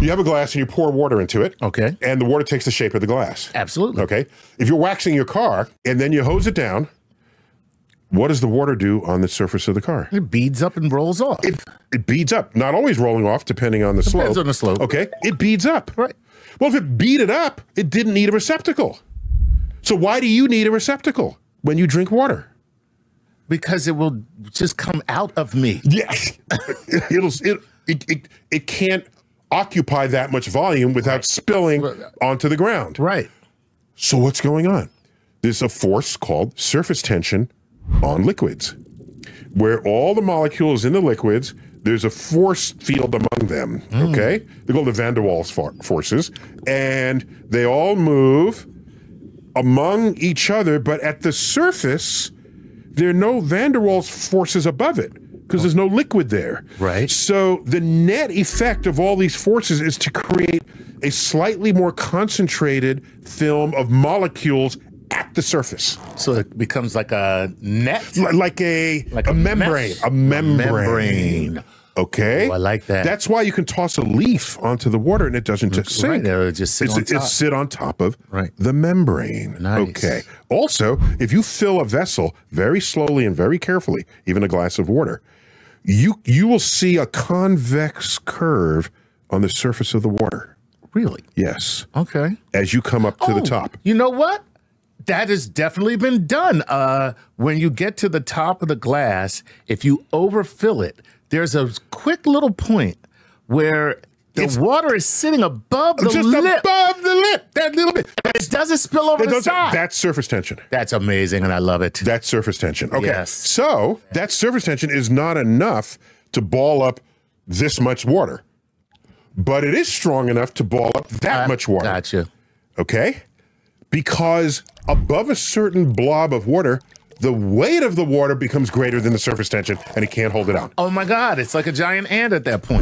You have a glass and you pour water into it. Okay. And the water takes the shape of the glass. Absolutely. Okay. If you're waxing your car and then you hose it down, what does the water do on the surface of the car? It beads up and rolls off. It it beads up. Not always rolling off, depending on the slope. Depends on the slope. Okay. It beads up. Right. Well, if it beaded up, it didn't need a receptacle. So why do you need a receptacle when you drink water? because it will just come out of me. Yeah. It'll it, it it it can't occupy that much volume without spilling onto the ground. Right. So what's going on? There's a force called surface tension on liquids, where all the molecules in the liquids, there's a force field among them. Hmm. Okay, they're called the van der Waals for- forces, and they all move among each other, but at the surface, there are no van der Waals forces above it because there's no liquid there. Right. So the net effect of all these forces is to create a slightly more concentrated film of molecules at the surface, So it becomes like a net. Li- like a Like a, a membrane, a membrane. membrane. Okay, Oh, I like that. That's why you can toss a leaf onto the water and it doesn't just sink. Right, it'll just sit it's, on top. sit on top of Right. the membrane. Nice. Okay. Also, if you fill a vessel very slowly and very carefully, even a glass of water, you you will see a convex curve on the surface of the water. Really? Yes, Okay. as you come up to the Oh, top. You know what? That has definitely been done. Uh, when you get to the top of the glass, if you overfill it, there's a quick little point where the It's- water is sitting above the Just lip. above the lip, that little bit. It doesn't spill over It the side. that's surface tension. That's amazing, and I love it. That's surface tension. Okay. Yes. So that surface tension is not enough to ball up this much water, but it is strong enough to ball up that uh, much water. Gotcha. Okay. Because above a certain blob of water, the weight of the water becomes greater than the surface tension and it can't hold it out. Oh my God, it's like a giant ant at that point.